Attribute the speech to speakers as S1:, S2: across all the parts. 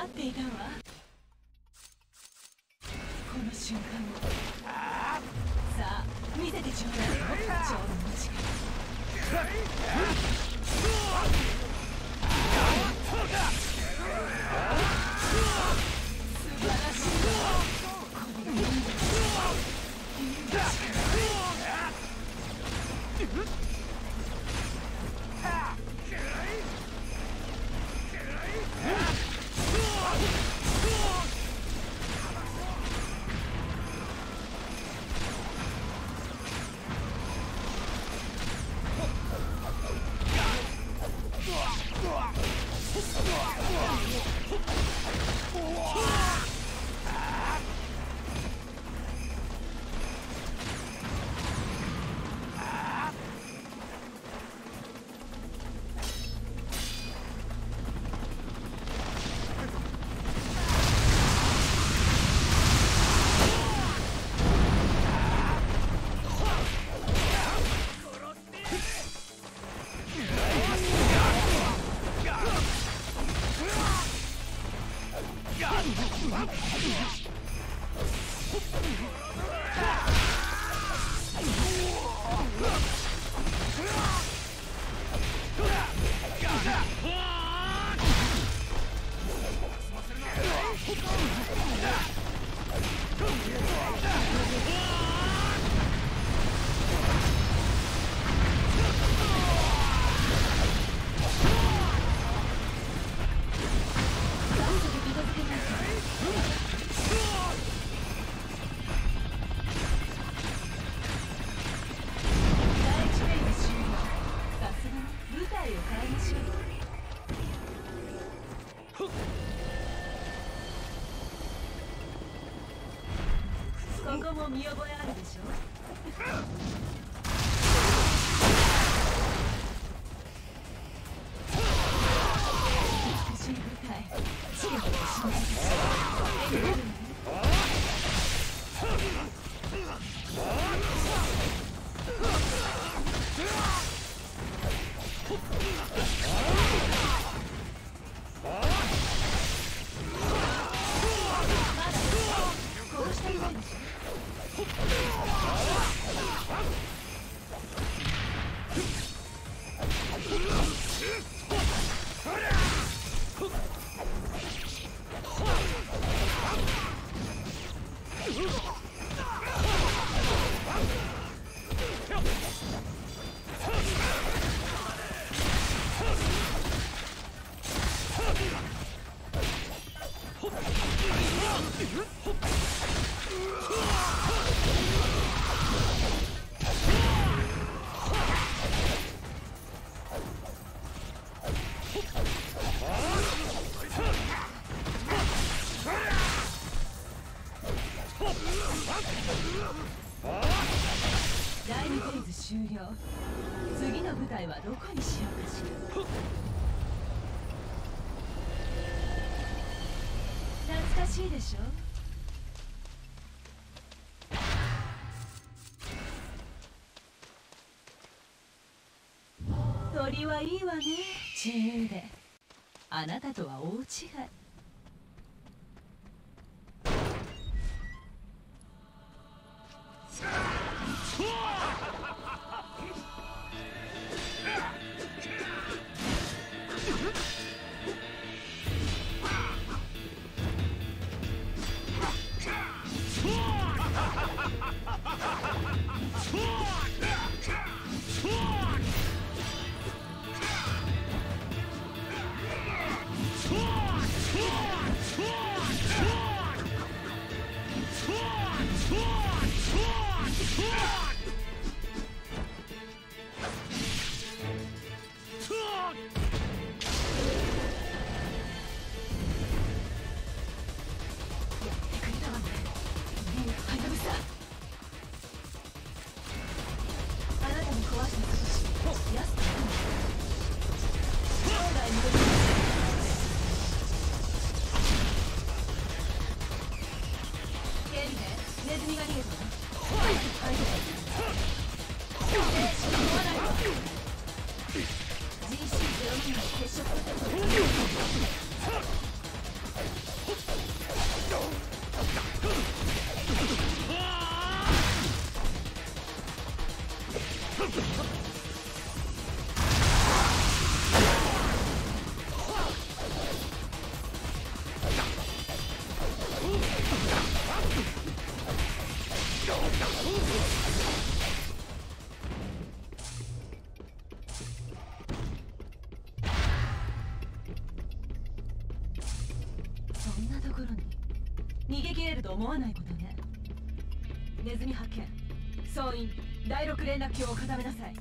S1: 待っていたわ。この瞬間を。さあ見せてちょうだい。超の素見覚え鳥はいいわね。自由で。あなたとは大違い。逃げ切れると思わないことね。ネズミ発見。総員第6連絡橋を固めなさい。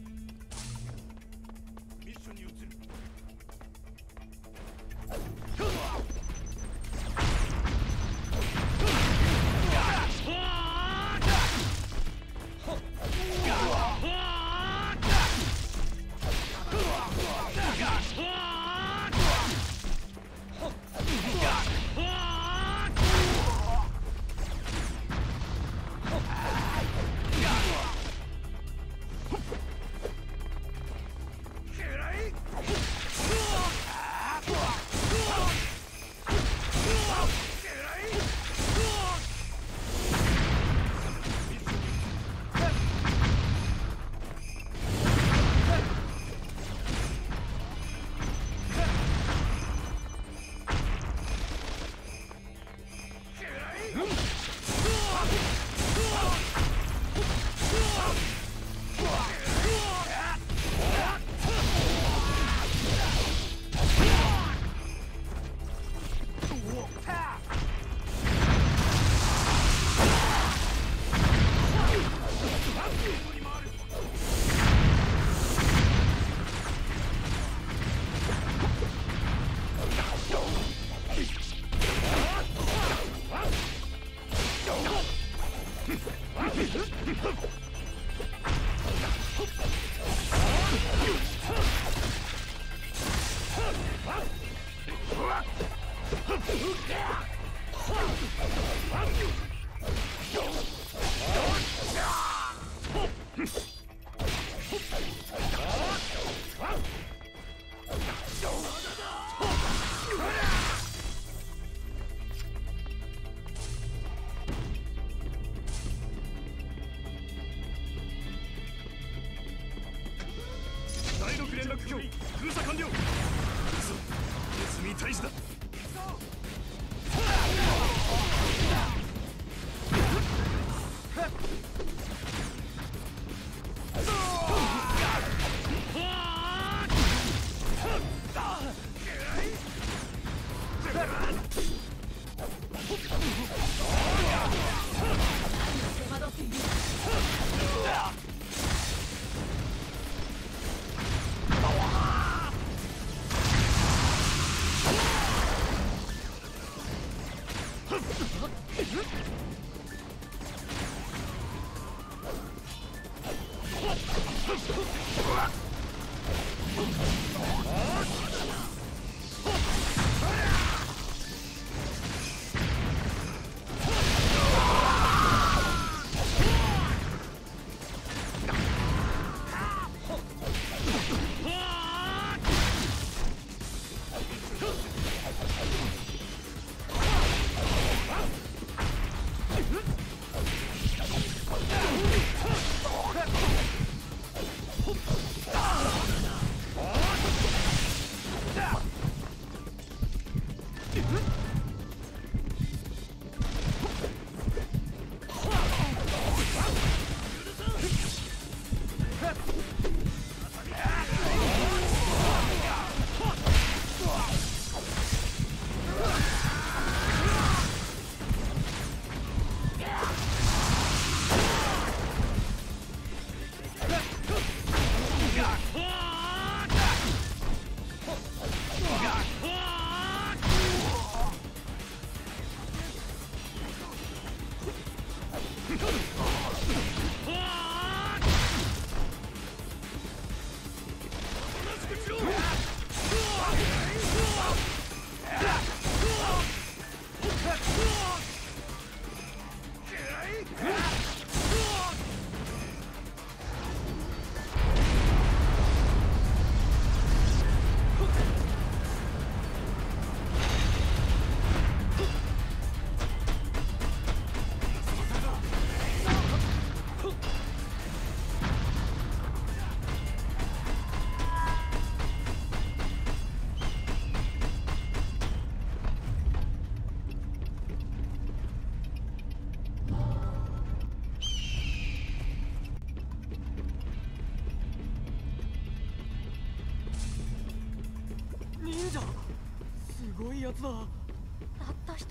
S2: Come on.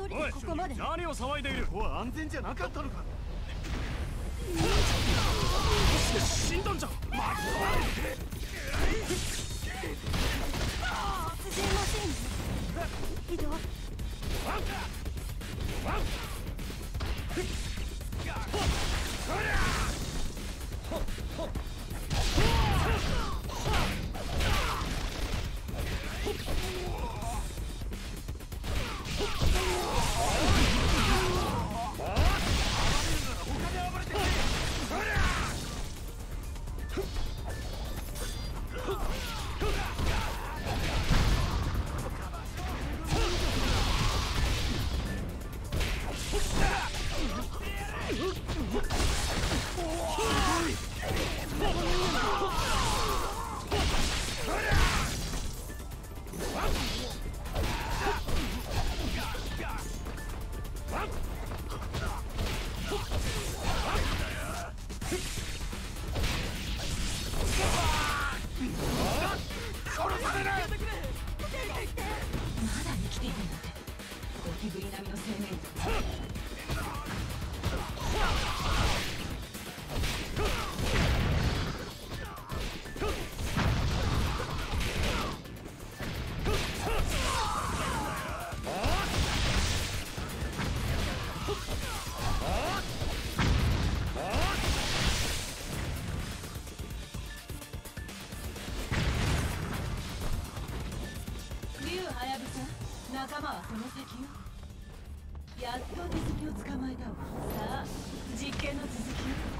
S2: 人でここまで。
S3: 何を騒いでいる？
S4: ここは安全じゃなかったのか。
S1: 続きを捕まえたわ。さあ実験の続き。を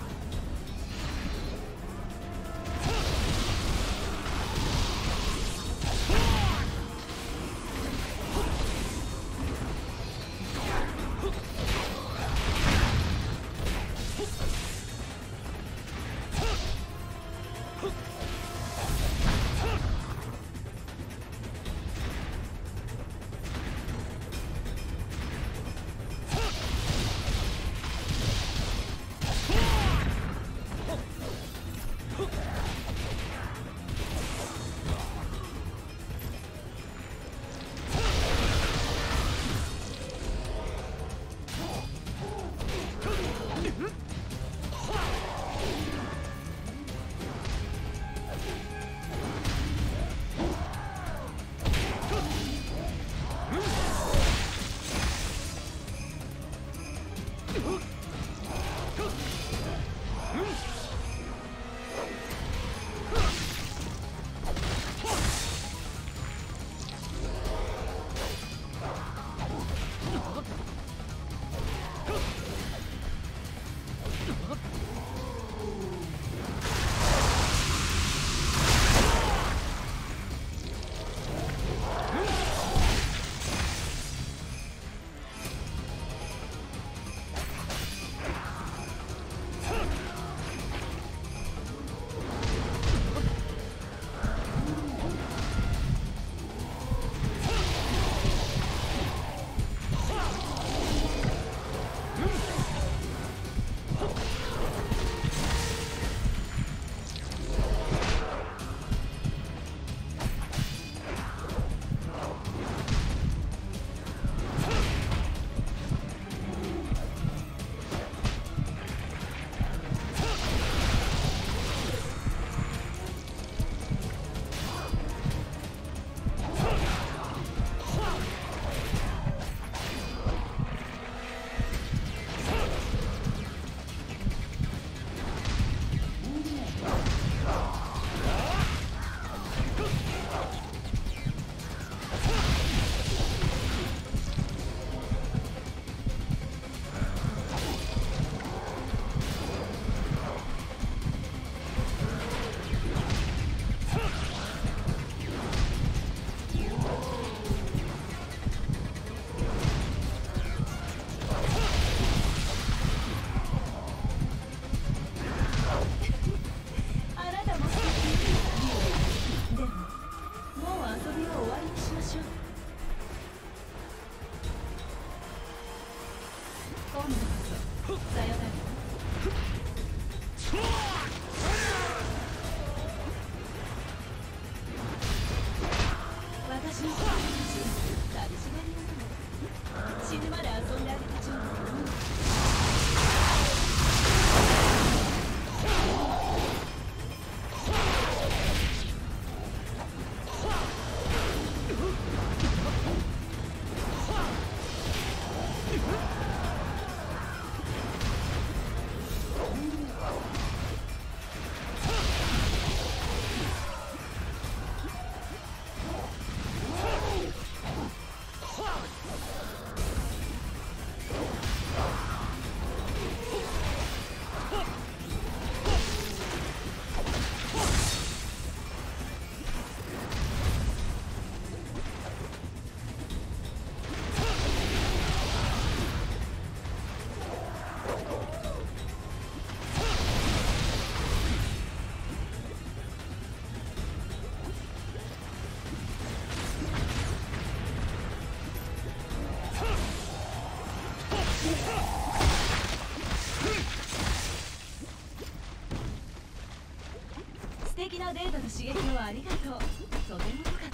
S1: 素敵なデータと刺激をありがとう。とても良かっ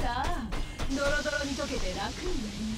S1: たわ。さあドロドロに溶けて楽になり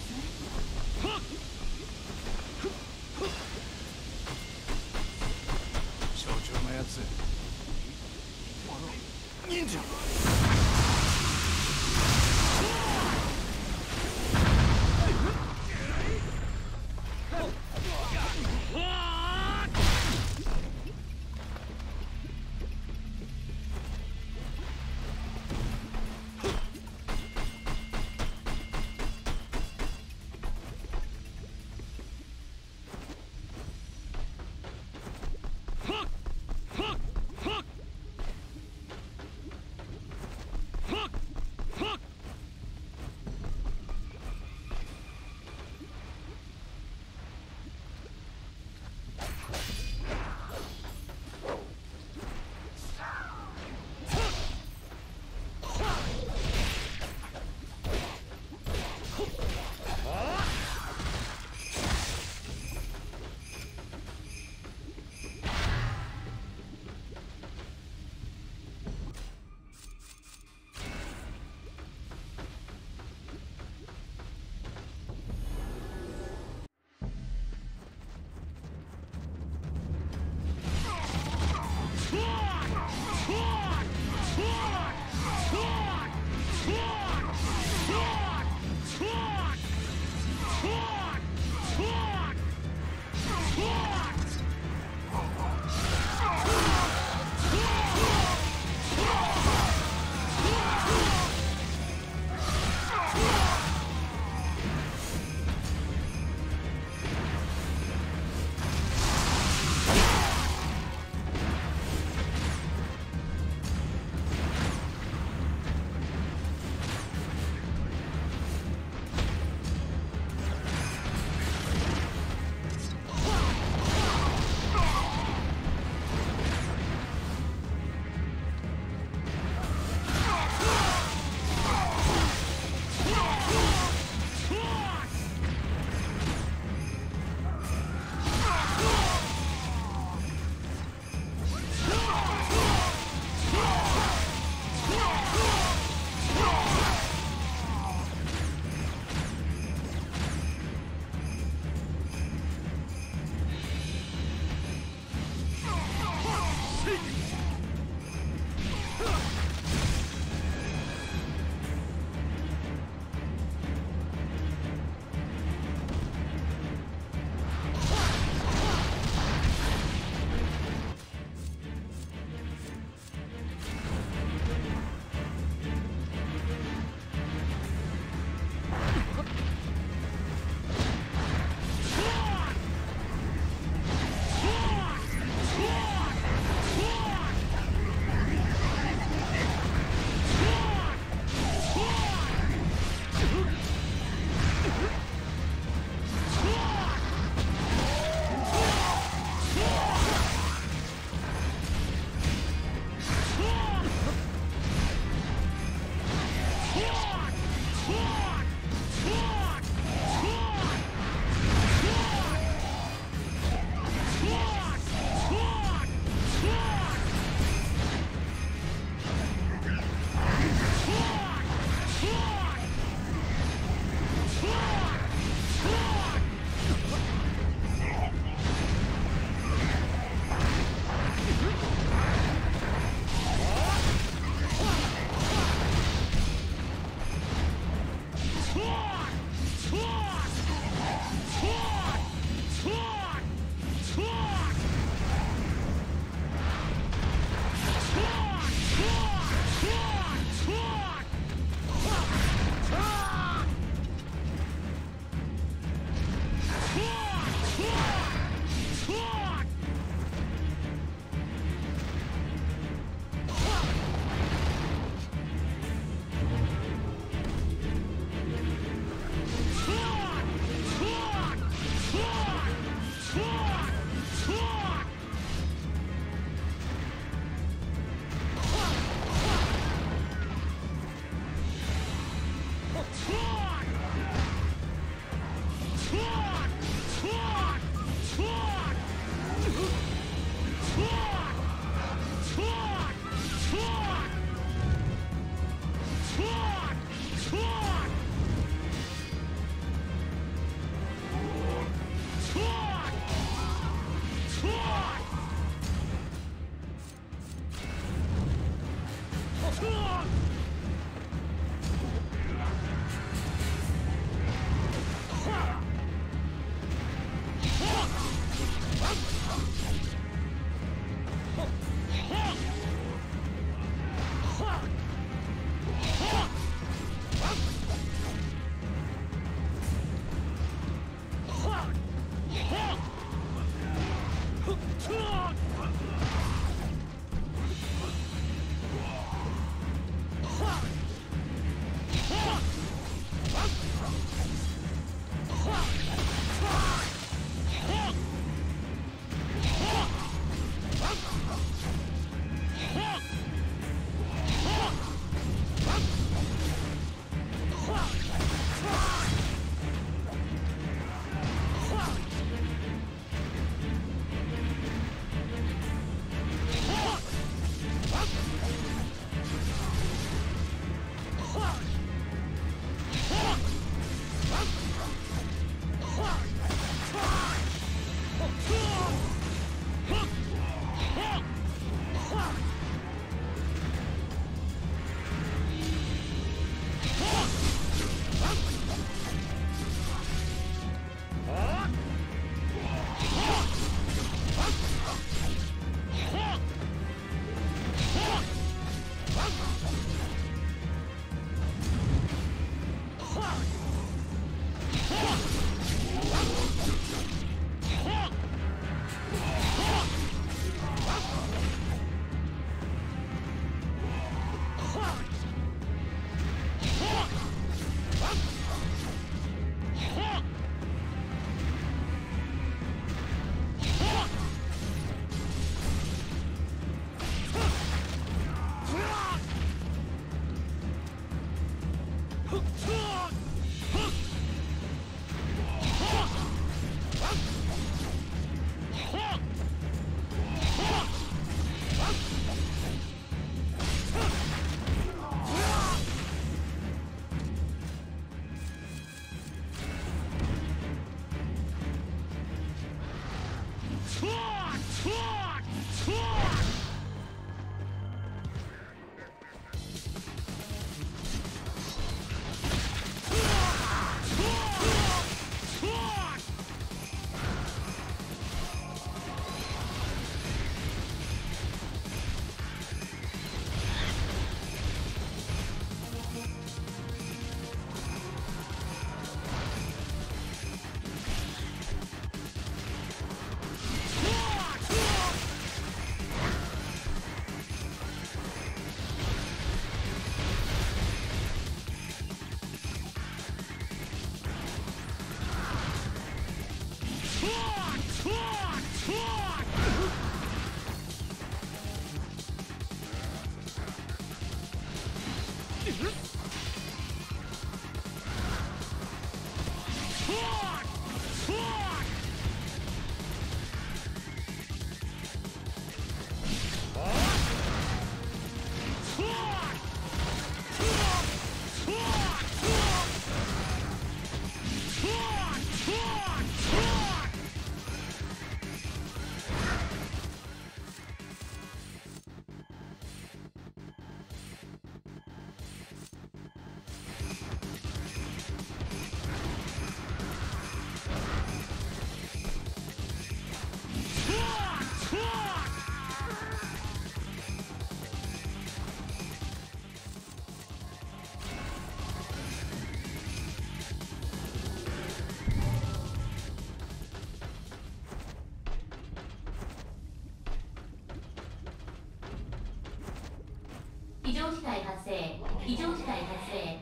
S4: 非常事態発生。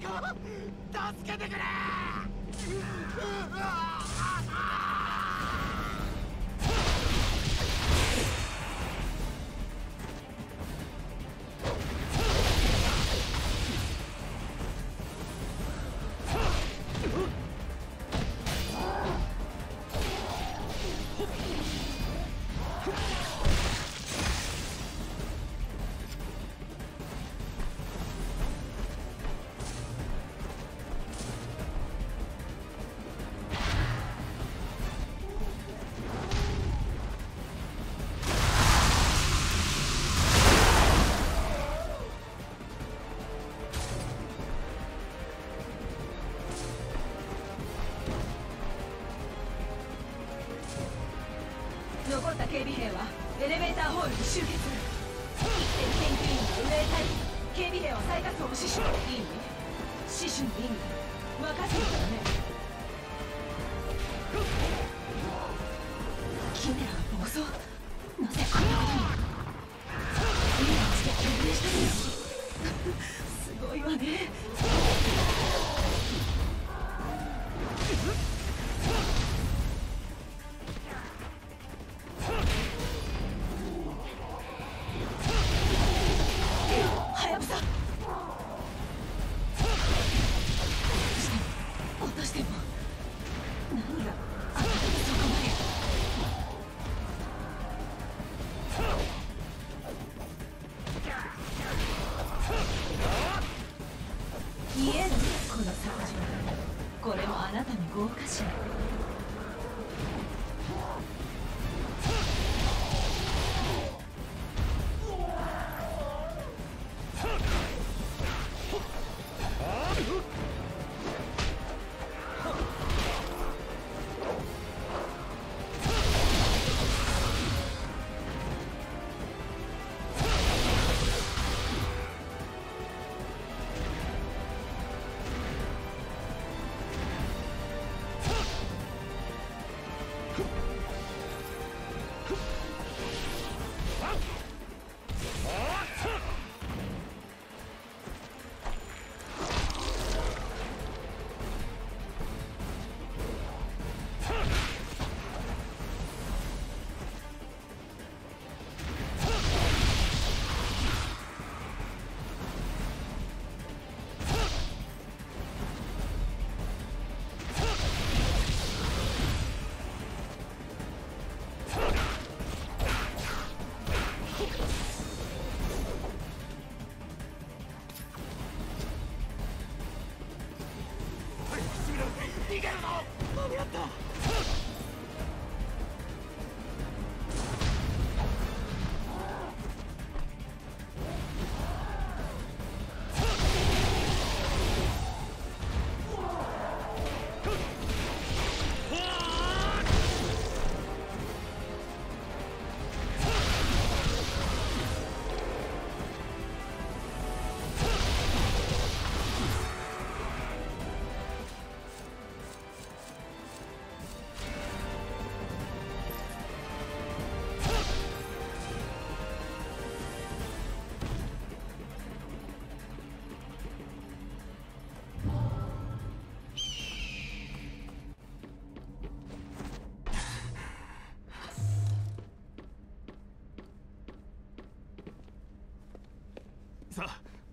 S3: 助けてくれ。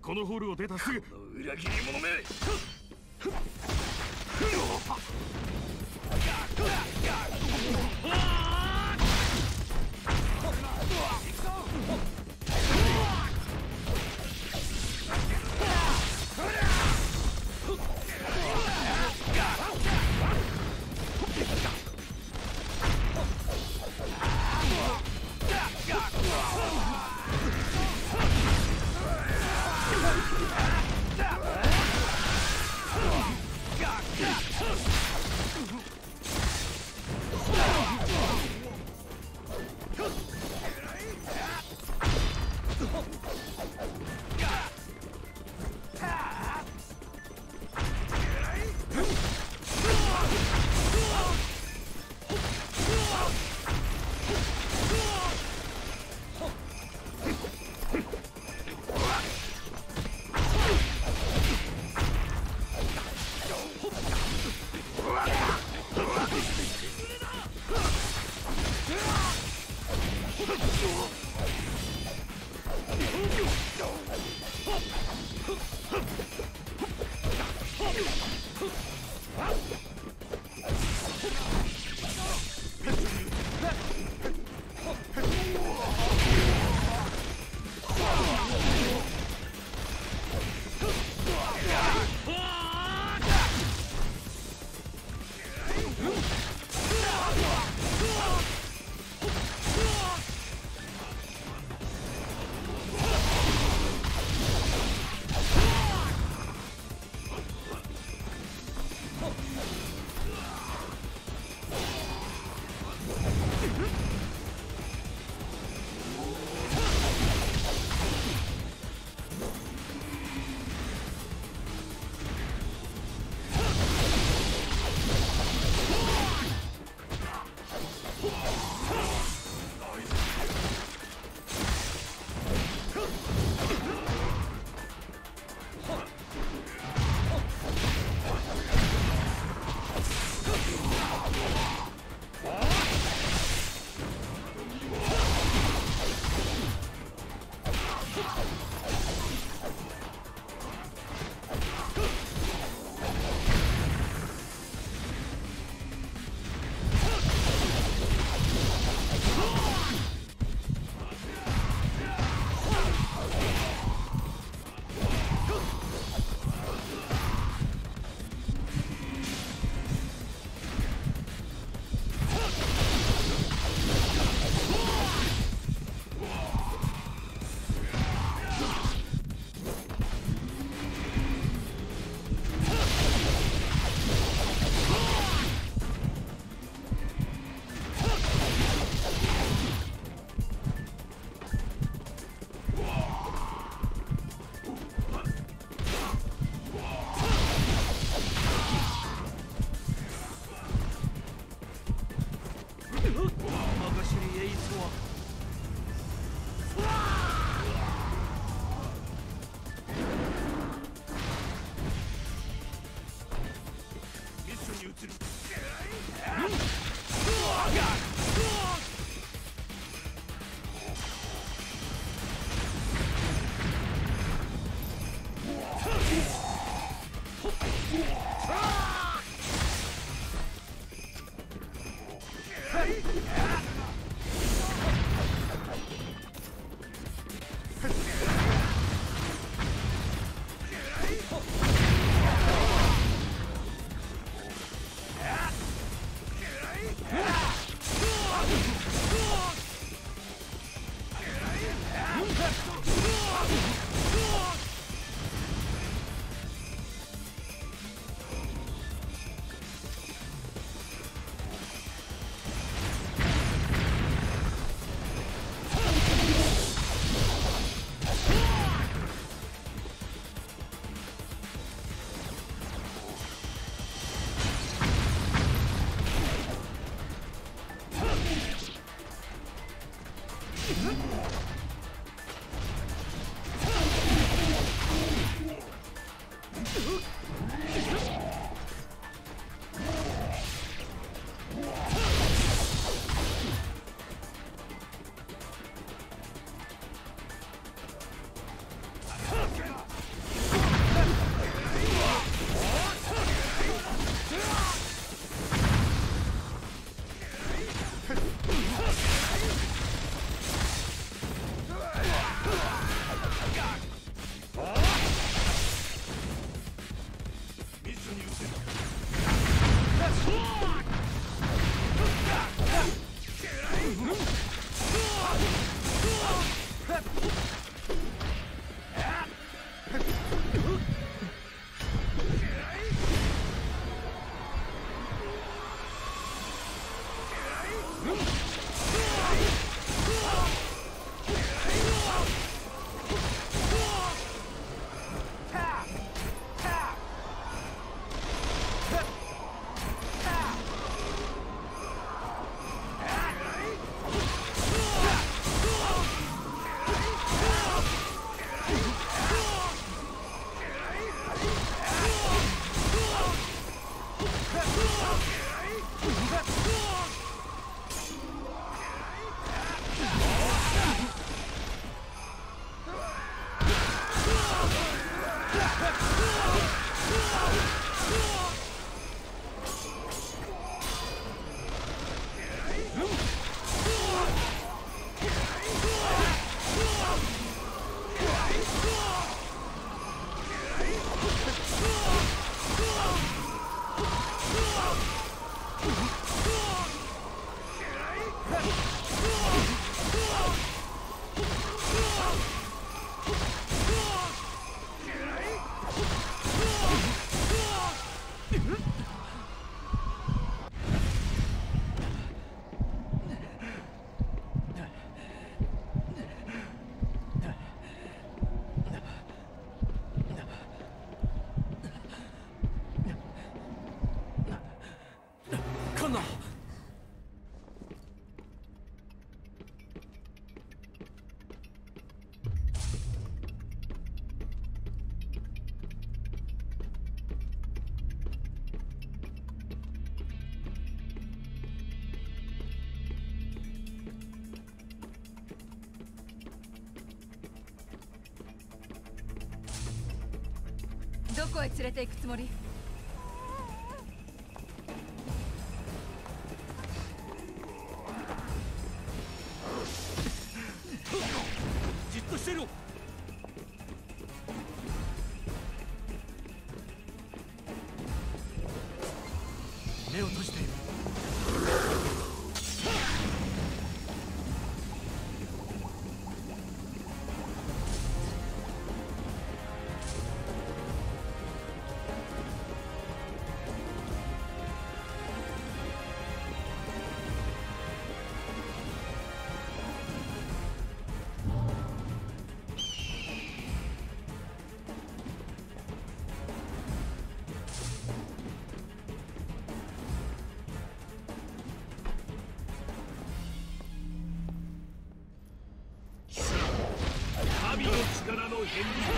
S1: この
S3: ホールを出たすぐ。裏切り者め。Huh?
S1: どこへ連れて行くつもり？
S3: Infusion.